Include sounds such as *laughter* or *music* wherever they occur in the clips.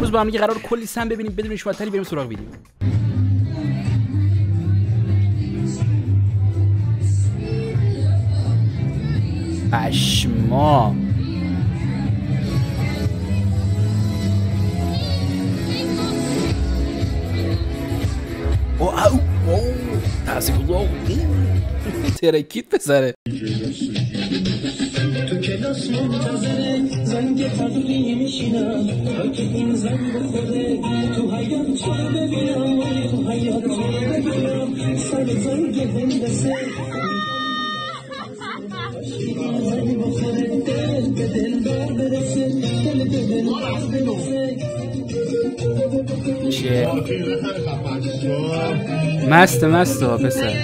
امروز با هم قرار کلی سم ببینیم بدون شما تری بریم سراغ ویدیو. پشما. او او او تاثیر ترکید پسره. تو کلاس منتظره میشینم. تا که این زنگ بخوره تو حیات تو ببینم تو حیات تو ببینم سر زنگ هندسه. *laughs* زنگ بخوره چیه مست مست ها پسر.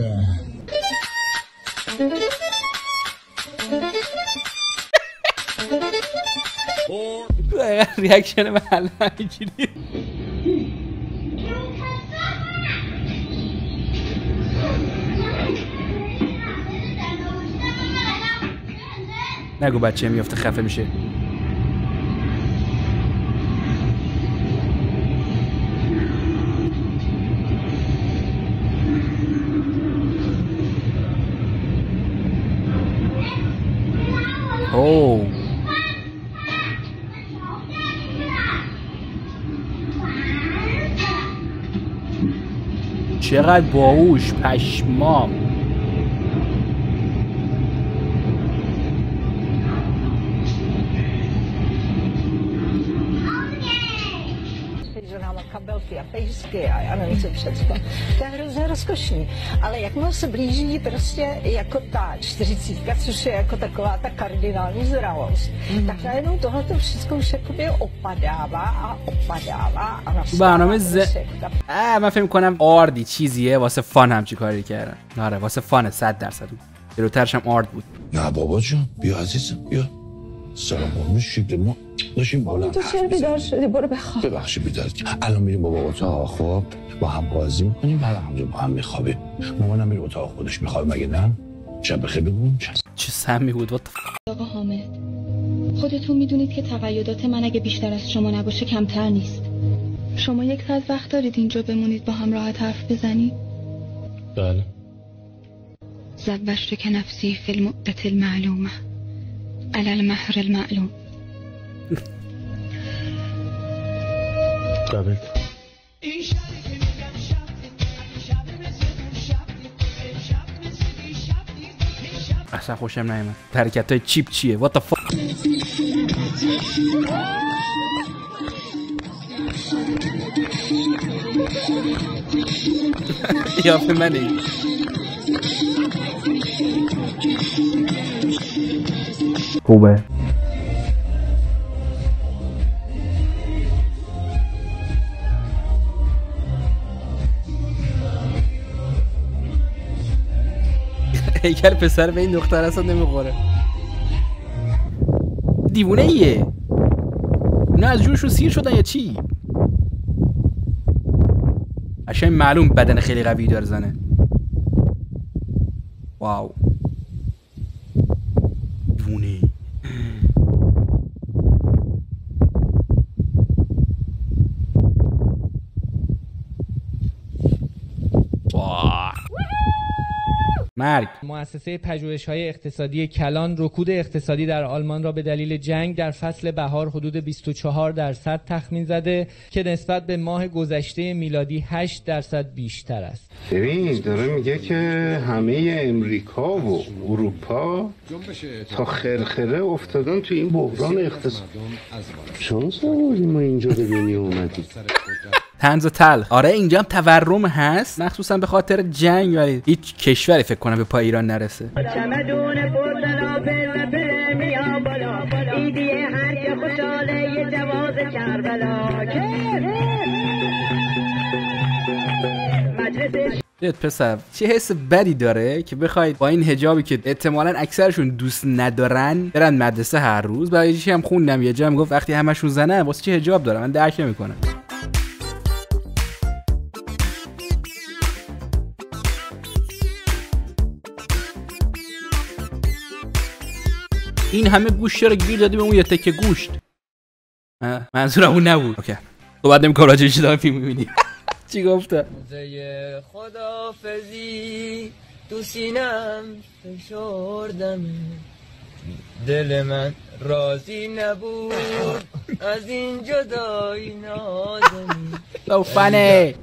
بدون فلش گرفت ریاکشن محل اینجوری نگو بچه میفته خفه میشه. اوه. چقدر باهوش پشمام. a pejsky a já nevím, co všechno. To je hrozně rozkošný. Ale jakmile se blíží prostě jako ta čtyřicítka, což je jako taková ta kardinální zralost, mm. tak najednou tohle to všechno už jakoby opadává a opadává a nastává برنامه ز... prostě jako ta اه من فکر کنم آردی چیزیه واسه فان همچی کاری کردن آره واسه فانه صد درصد جلوترش هم آرد بود نه بابا جان بیا عزیزم بیا سلام قربون شکل ما داشتیم بالا تو چرا بیدار شدی؟ برو بخواب. ببخشید بیدار الان میریم بابا اتاق خواب با هم بازی می‌کنیم بعد همونجا با هم میخوابیم. مامانم میره اتاق خودش میخوابه مگه نه؟ شب بخیر چشم. چه سمی بود وات آقا حامد خودتون می‌دونید که تقیدات من اگه بیشتر از شما نباشه کمتر نیست. شما یک ساعت وقت دارید اینجا بمونید با هم راحت حرف بزنید؟ بله. زوجتك نفسي في المدة المعلومة. على المهر المعلوم قبل أصلا خوشم نیومد حرکت های چیپ چیه؟ وات the fuck *laughs* یا به منی. خوبه. هیکل پسر به این دختر اصلا نمی‌خوره. دیوونه ایه. نه از جونشون سیر شدن یا چی؟ عشان معلوم بدن خیلی قوی داره زنه. واو. دیوونه مرگ. مؤسسه پژوهش‌های اقتصادی کلان رکود اقتصادی در آلمان را به دلیل جنگ در فصل بهار حدود 24 درصد تخمین زده که نسبت به ماه گذشته میلادی 8 درصد بیشتر است. ببین داره میگه که همه امریکا و اروپا تا خرخره افتادن تو این بحران اقتصاد. شانس آوردیم ما اینجا به دنیا اومدیم. تنز تلخ آره اینجا هم تورم هست. مخصوصا به خاطر جنگ ولی هیچ کشوری فکر کنم به پای ایران نرسه. یت پسر چه حس بدی داره که بخواید با این هجابی که احتمالا اکثرشون دوست ندارن برن مدرسه هر روز؟ برای چی هم خوندم یه جا گفت وقتی همشون زنن واسه چه هجاب دارن؟ من درک نمی‌کنم. این همه گوشت رو گیر دادی به اون یه تکه گوشت؟ منظورم اون نبود. اوکی. تو بعد نمی‌کنم راجع چی فیلم می‌بینی *laughs* چی گفته؟ روزه خدافزی تو سینم فشردم. دل من راضی نبود از این جدایی نازنی So funny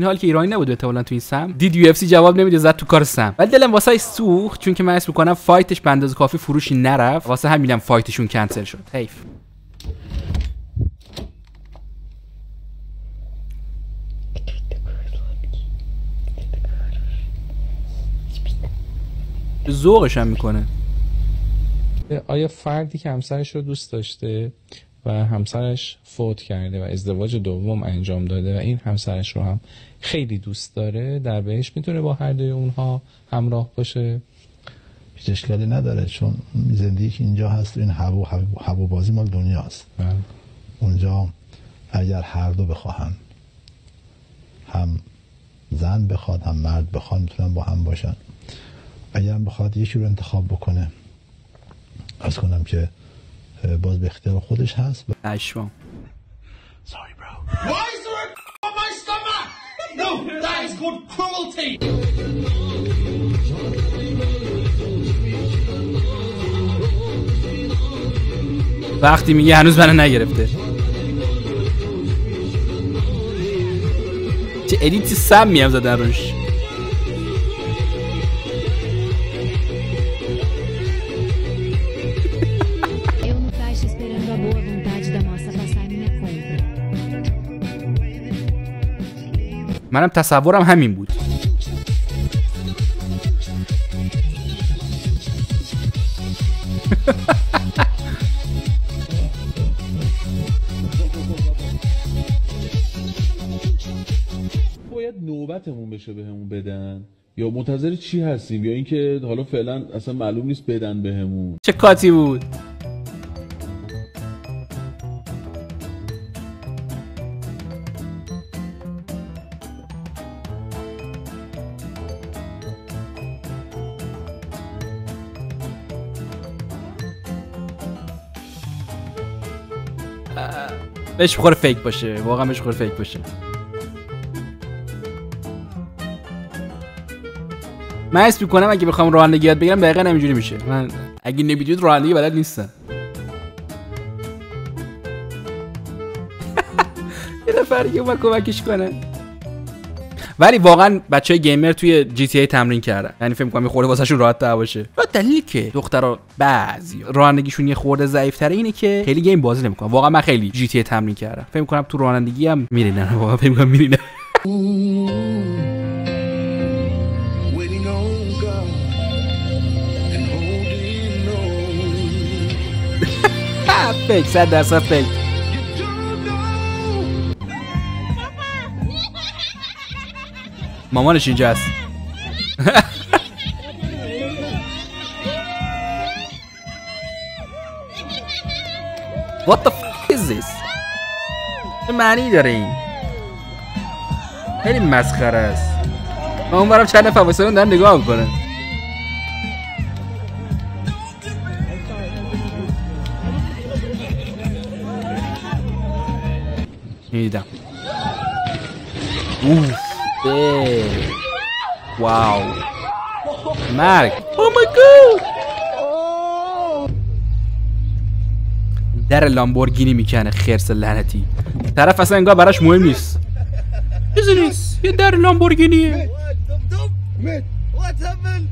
این حال که ایرانی نبود احتمالاً تو این سم. دید UFC جواب نمیده زد تو کار سم. ولی دلم واسش سوخت چون که من اسم می‌کنم fight ش به اندازه کافی فروشی نرفت. واسه همینم fight شون کنسل شد. حیف. ذوقش هم می‌کنه. آیا فردی که همسرش رو دوست داشته و همسرش فوت کرده و ازدواج دوم انجام داده و این همسرش رو هم خیلی دوست داره در بهش می‌تونه با هر دوی اونها همراه باشه. هیچ اشکالی نداره چون زندگی که اینجا هست این هوا هوا- هوابازی مال دنیاست بله. اونجا اگر هر دو بخواهن هم زن بخواد هم مرد بخواد می‌تونن با هم باشن. اگر هم بخواد یکی رو انتخاب بکنه. از کنم که باز به اختیار خودش هست. اشمام وقتی میگه هنوز منو نگرفته. چه ادیت سم میم زدن روش. منم تصورم همین بود. باید نوبتمون بشه بهمون بدن؟ یا منتظر چی هستیم؟ یا اینکه حالا فعلا اصلا معلوم نیست بدن بهمون. چه کاتی بود؟ بهش بخوره fake باشه. واقعا بهش بخوره fake باشه. من اسم می‌کنم اگه بخوام رانندگی یاد بگیرم دقیقا همینجوری میشه. من اگه نمی‌دونید رانندگی بلد نیستم. *laughs* یه نفر اومد کمکش کنه. ولی واقعا بچه gamer توی GTA تمرین کردن. یعنی فکر می‌کنم یه خورده واسهشون راحت تر باشه. و دلیلی که دخترها بعضی رانندگیشون یه خورده ضعیف اینه که خیلی game بازی نمی‌کنن. واقعا من خیلی GTA تمرین کردم. فکر می‌کنم تو رانندگی هم میرینن. واقعا فکر می‌کنم میرینن. *laughs* فیک صد درصد فیک مامانش اینجا هست *laughs* What the f is this? چه معنی داره این؟ خیلی مسخره است. من اون برم چند نفر واسه دارن نگاه می‌کنن. می‌دیدم. اوف. اه. واو مرگ او مای گاد در لامبورگینی می‌کنه خرس لعنتی. طرف اصلا انگار براش مهم نیست. چیزی نیست. یه در لامبورگینیه. What happened?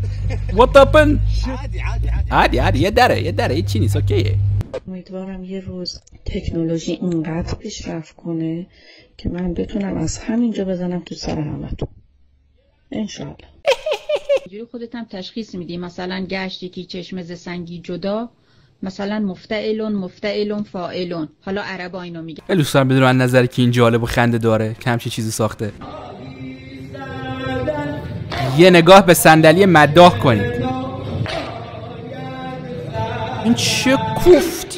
What happened? عادي عادي عادي عادی عادی. یه دره یه دره. هیچی نیست. اوکیه. امیدوارم یه روز تکنولوژی اینقدر پیشرفت کنه که من بتونم از همینجا بزنم تو سر همتون. انشالله اینجوری خودت هم تشخیص میدی. مثلا گشت یکی چشم ز سنگی جدا مثلا مفتعلون مفتعلون فاعلون. حالا عربا اینو میگن. خیلی دوست دارم بدونم نظر که این جالب و خنده داره که همچین چیزی ساخته. یه نگاه به صندلی مداح کنید. این چه کوفتیه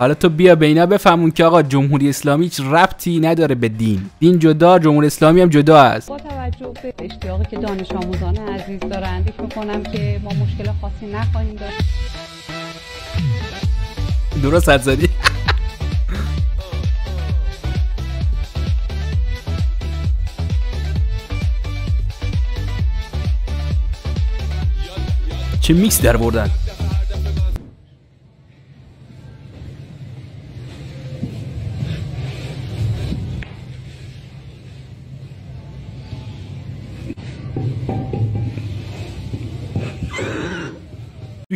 حالا تو بیا به اینا بفهمون که آقا جمهوری اسلامی هیچ ربطی نداره به دین. دین جدا جمهوری اسلامی هم جدا است. با توجه به اشتیاقی که دانش آموزان عزیز دارند فکر می‌کنم که ما مشکل خاصی نخواهیم داشت. درست حد زدی؟ چه میکس در بردن؟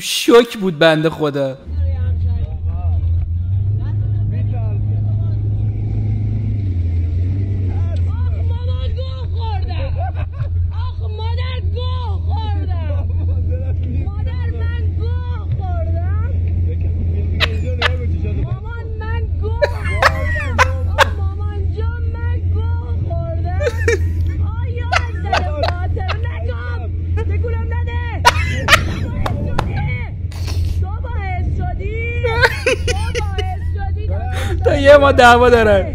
شوک بود بنده خدا. دعوا دارن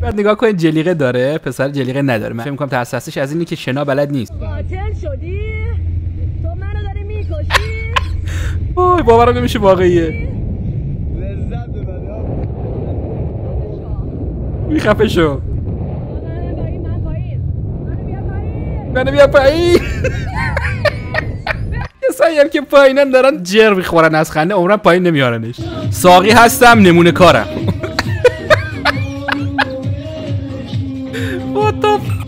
بعد نگاه کنید جلیقه داره پسر جلیقه نداره من فکر می‌کنم تاسسش از اینی که شنا بلد نیست قاتل شدی تو منو داری می‌کشی وای باورم نمیشه واقعیه می خفه شو منو بیا پایین کسایی هم که پایینن دارن جر می‌خورن از خنده عمرن پایین نمیارنش. ساقی هستم نمونه کارم. *laughs* What the f-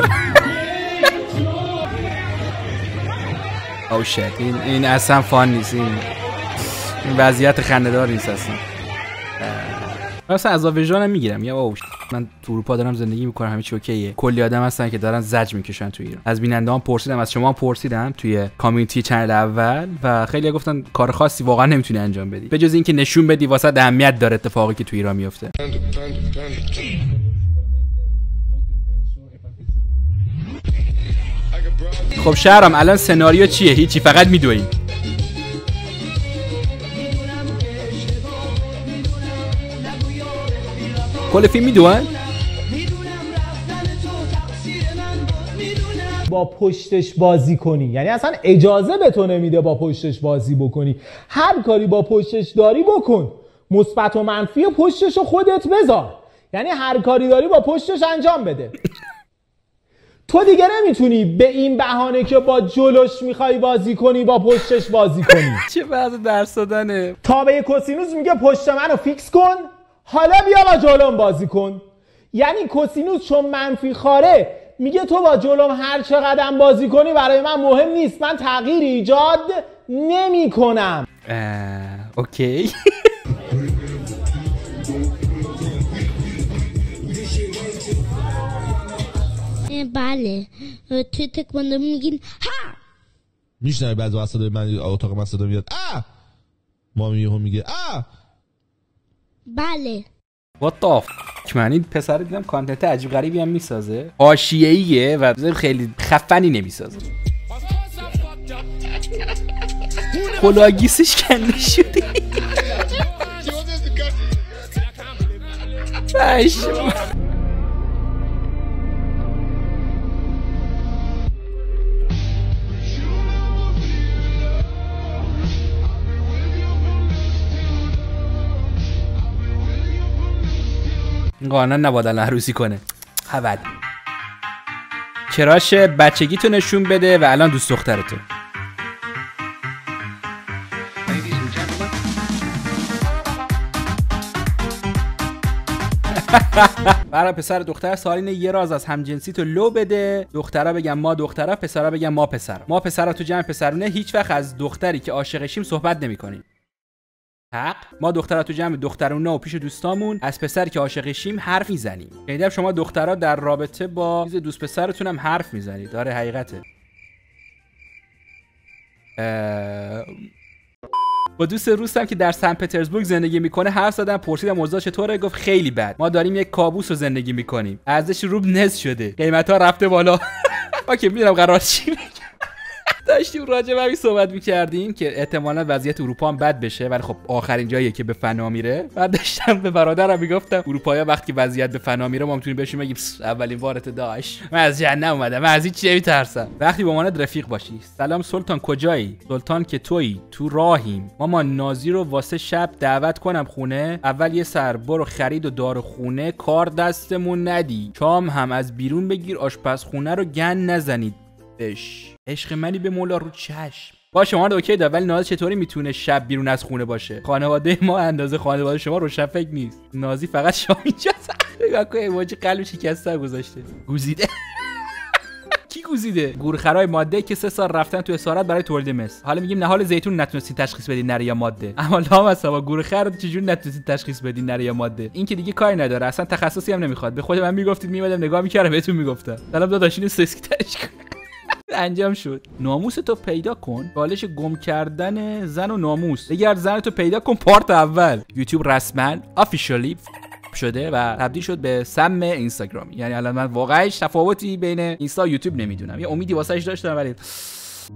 *laughs* Oh shit این, این اصلا فان نیست این, این وضعیت خندهدار نیست اصلا. من اصلا از وجدان هم می‌گیرم یا اوه. من تو اروپا دارم زندگی می‌کنم همه چی اوکیه. کلی آدم هستن که دارن زج می‌کشن تو ایران. از بیننده هم پرسیدم از شما هم پرسیدم توی کامیونیتی چنل اول و خیلی گفتن کار خاصی واقعا نمی‌تونی انجام بدی. به جز اینکه نشون بدی واسه اهمیت داره اتفاقی که تو ایران میفته خب شهرم الان سناریو چیه؟ هیچی فقط میدویم کل فیلم میدون با پشتش بازی کنی. یعنی اصلا اجازه به تو نمیده با پشتش بازی بکنی. هر کاری با پشتش داری بکن. مثبت و منفی پشتش رو خودت بذار. یعنی هر کاری داری با پشتش انجام بده. تو دیگه نمی‌تونی به این بهانه که با جلوش می‌خوای بازی کنی با پشتش بازی کنی. چه بعض درس دادنه؟ تابع کوسینوس میگه پشت منو فیکس کن. حالا بیا با جلوم بازی کن. یعنی کوسینوس چون منفی خاره میگه تو با جلوم هر چه قدم بازی کنی برای من مهم نیست. من تغییر ایجاد نمی کنم اوکی. بله. توی تکواندو میگین ها! میشنوی بعضی وقتا صدای من اتاق من صدا میاد. آ مامی یهو میگه آ بله. What the f من این پسر دیدم کانتنت عجیب غریبی هم می‌سازه. حاشیه‌ایه و خیلی خفنی نمی‌سازه. کلاگیسش کنده شده پشم *laughs* قانون نباید الان عروسی کنه. حول کراش بچگی تو نشون بده و الان دوست دخترتو. *laughs* برای پسر دختر سالین یه راز از همجنسی تو لو بده. دخترا بگن ما دخترا پسرا بگن ما پسر ما پسرا تو جمع پسرونه هیچ وقت از دختری که عاشقشیم صحبت نمی‌کنیم. حق. ما دخترا تو جمع دخترونه و پیش دوستامون از پسری که عاشقشیم حرف می‌زنیم. شنیدم شما دخترا در رابطه با چیز دوست پسرتون هم حرف می‌زنید. داره حقیقته. اه، با دوست روستم که در سن پترزبورگ زندگی می‌کنه حرف زدم پرسیدم اوضاع چطوره؟ گفت خیلی بد. ما داریم یک کابوس رو زندگی می‌کنیم. ارزش روب نصف شده. قیمت ها رفته بالا. *laughs* اوکی می‌دونم قرار چی داشتیم راجع به همین صحبت می‌کردیم که احتمالا وضعیت اروپا هم بد بشه ولی خب آخرین جاییه که به فنا میره. بعد داشتم به برادرم می‌گفتم اروپایا وقتی وضعیت به فنا میره ما می‌تونیم بهشون بگیم "پس، اولین وارت داش من از جهنم اومدم. من از این چیه میترسم وقتی با ماند رفیق باشی سلام سلطان کجایی؟ سلطان که تویی تو راهیم. ماما نازی رو واسه شب دعوت کنم خونه. اول یه سر برو خرید و دار خونه. کار دستمون ندی. شام هم از بیرون بگیر آشپزخونه رو گن نزنید. بش عشق منی به مولا رو چشم. با شما رو okay ولی ناز چطوری می‌تونه شب بیرون از خونه باشه؟ خانواده ما اندازه خانواده شما روشن فکر نیست. نازی فقط شام اینجاست نگاه کن emoji قلب شکسته گذاشته. گوزیده. *laughs* کی گوزیده؟ گورخرای ماده که سه سال رفتن تو اسارت برای تولید مثل حالا میگیم نهال زیتون نتونستین تشخیص بدین نره یا ماده. اما لام با گورخر چجوری نتونستین تشخیص بدین نره یا ماده؟ این که دیگه کاری نداره اصلا تخصصی هم نمی‌خواد. به خود من می‌گفتید میمدم نگاه می‌کردم بهتون می‌گفتم. سلام داداش اینو سکسی ترش کن. انجام شد. ناموس تو پیدا کن. بالش گم کردن زن و ناموس. بگرد زن تو پیدا کن پارت اول. یوتیوب رسما آفیشالی شده و تبدیل شد به سم اینستاگرام. یعنی الان من واقعا تفاوتی بین اینستا و یوتیوب نمی‌دونم. یه امیدی واسهش داشتم ولی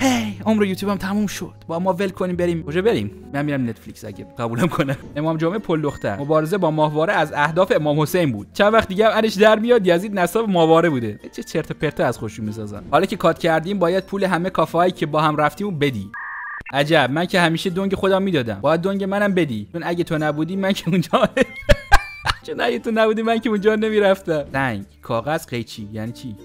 هی عمر هم تموم شد. با ما ول کنیم بریم. کجا بریم؟ من میرم نتفلیکس اگه قبولم کنه *laughs* امام جمعه پل دختر. مبارزه با ماهواره از اهداف امام حسین بود. چند وقت دیگه انش در میاد. یزید نصاب ماهواره بوده. چه چرت و پرت از خوشی می‌سازن حالا که کات کردیم باید پول همه کافه هایی که با هم رفتیم بدی. عجب من که همیشه دنگ خودم می‌دادم. باید دنگ منم بدی. چون اگه تو نبودی من که اونجا *laughs* چون اگه تو نبودی من که اونجا نمی‌رفتم. دنگ کاغذ قیچی. یعنی چی؟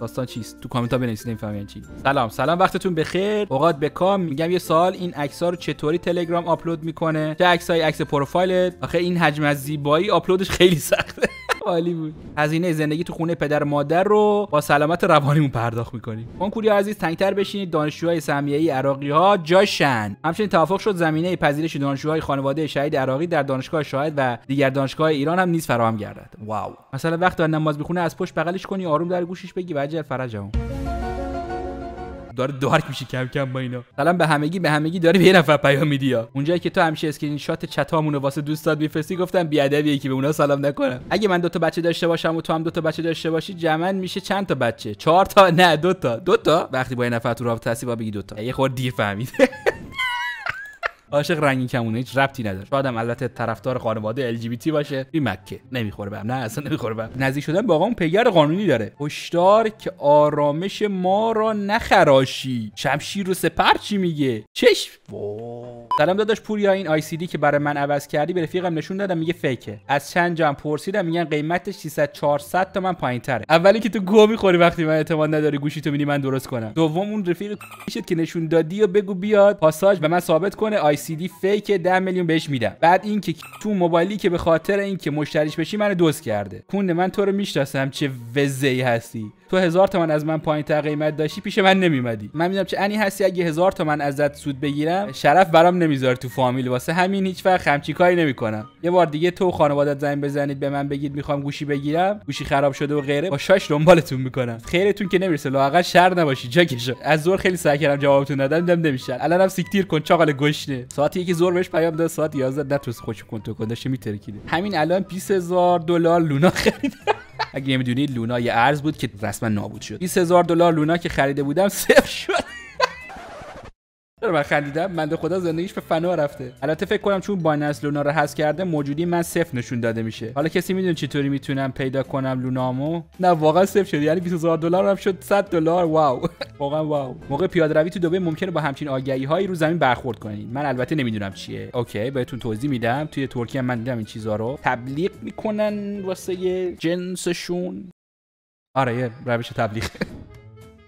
داستان چیست؟ تو کامنت ها بنویسید نمی‌فهمم یعنی چی. سلام. سلام وقتتون بخیر. اوقات بکام میگم یه سوال این عکس رو چطوری تلگرام آپلود می‌کنه؟ چه عکسای عکس پروفایلت. آخه این حجم از زیبایی آپلودش خیلی سخته. عالی بود. هزینه زندگی تو خونه پدر مادر رو با سلامت روانیمون پرداخت می‌کنیم. کنکوری عزیز تنگتر بشینید. دانشجوهای سهمیه‌ای عراقی ها جاشن. همچنین توافق شد زمینه پذیرش دانشجوهای خانواده شهید عراقی در دانشگاه شاهد و دیگر دانشگاه ایران هم نیز فراهم گردد. واو. مثلا وقت داره نماز بخونه از پشت بغلش کنی آروم در گوشش بگی وجل فرجهم داره دارک میشه کم کم با اینا. سلام به همگی به همگی داره یه نفر پیام میدی اونجایی که تو همیشه اسکرین شات چتامون رو واسه دوستات میفرستی گفتم بیادبیه که به اونا سلام نکنم. اگه من دو تا بچه داشته باشم و تو هم دو تا بچه داشته باشی جمعا میشه چند تا بچه؟ چهار تا؟ نه دو تا. دو تا؟ وقتی با یه نفر تو رابطه هستی با بگی دو تا. یه خورده دیر فهمید. *laughs* عاشق رنگین کمونه هیچ ربطی نداره. شاید هم البته طرفدار خانواده LGBT باشه. بی مکه. نمی‌خوره بهم نه اصلا نمی‌خوره بهم نزدیک شدن به آقامون پیگرد قانونی داره. هشدار که آرامش ما را نخراشی. شمشیر رو سپر چی میگه؟ چش سلام داداش پوریا این LCD که برای من عوض کردی به رفیقم نشون دادم میگه fake ه. از چند جام پرسیدم میگن قیمتش 300 400 تومن پایین تره اولی که تو گوه می‌خوری وقتی من اعتماد نداری گوشی تو میدی من درست کنم. دوم اون رفیق *laughs* شد که نشون دادی و بگو بیاد پاساژ به من ثابت کنه LCD fake 10 میلیون بهش میدم. بعد این که *laughs* تو موبایلی که به خاطر اینکه مشتریش بشی منو دوست کرده. کونده من تو رو می‌شناسم چه وضعی هستی؟ تو هزار تومن از من پایین تر قیمت داشتی پیش من نمیمدی من می‌دونم چه انی هستی اگه هزار تومن ازت سود بگیرم شرف برام نمی‌ذاره تو فامیل. واسه همین هیچ وقت همچی کاری نمی‌کنم. یه بار دیگه تو خانوادت زنگ بزنید به من بگید می‌خوام گوشی بگیرم. گوشی خراب شده و غیره. با شاش دنبالتون می‌کنم. خیرتون که نمی‌رسه لااقل شر نباشی جا کشو از زور خیلی سعی کردم جوابتون ندم دیدم نمیشه. الانم سیکتیر کن چاقال گشنه. ساعتی که زور بهش پیام داد ساعت 11 نتونست خودشو کنترل کنه داشته میترکیده. همین الان 20000 دلار Luna خرید اگه نمی‌دونید Luna یه ارز بود که رسما نابود شد. 20000 دلار Luna که خریده بودم *laughs* صفر شد. چرا من خندیدم؟ بنده خدا زندگیش به فنا رفته. البته فکر کنم چون Binance Luna رو حذف کرده موجودی من صفر نشون داده میشه. حالا کسی می‌دونه چطوری می‌تونم پیدا کنم Luna مو؟ نه واقعا صفر شد یعنی 20000 دلار هم شد 100 دلار؟ wow. *laughs* واقعا wow. موقع پیاده روی تو دبی ممکنه با همچین آگهی هایی رو زمین برخورد کنید من البته نمی‌دونم چیه. okay بهتون توضیح میدم. توی ترکیه من دیدم این چیزا رو. تبلیغ می‌کنن واسه جنسشون. آره یه روش تبلیغ *laughs*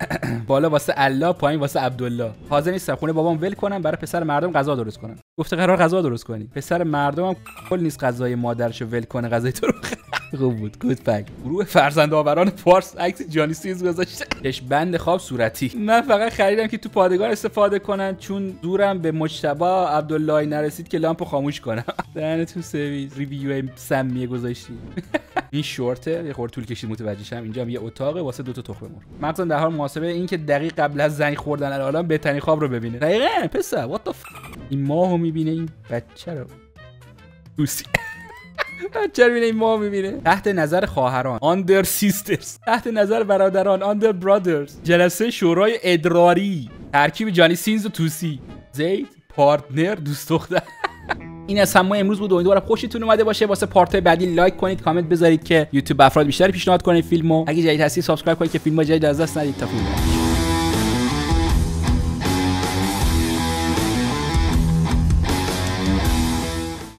*clears throat* بالا واسه الله پایین واسه عبدالله حاضر نیستم خونه بابام ول کنم برای پسر مردم غذا درست کنم گفته قرار غذا درست کنی پسر مردمم کل نیست غذای مادرشو ول کنه غذای تو رو. خوب بود. گود فک گروه فرزند آوران پارس عکس جانی سینز گذاشته. چش بند خواب صورتی. من فقط خریدم که تو پادگان استفاده کنن چون دورم به مجتبا عبدالله نرسید که لامپو خاموش کنم. *laughs* دهن تو سرویس. ریویو سمیه گذاشتی. *laughs* این شورته یه خورده طول کشید متوجه شم اینجا هم یه اتاقه واسه دو تا تخم مرغ. مغزم در حال محاسبه این که دقیق قبل از زنگ خوردن الان بهترین خواب رو ببینه. دقیقاً پسر what این ماهو می‌بینه این بچه رو. دوستی. می‌بینه این ماه می‌بینه؟ تحت نظر خواهران. under sisters تحت نظر برادران. under brothers جلسه شورای ادراری. ترکیب جانی سینز و توسی. زید partner دوست دختر. این از همه امروز بود. امیدوارم خوشتون اومده باشه. واسه part بعدی like کنید کامنت بذارید که یوتیوب افراد بیشتری پیشنهاد کنید فیلمو. اگه جدید هستی subscribe کنید که فیلم جدید از دست ندید. تا فیلم.